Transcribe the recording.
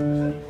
Música uhum.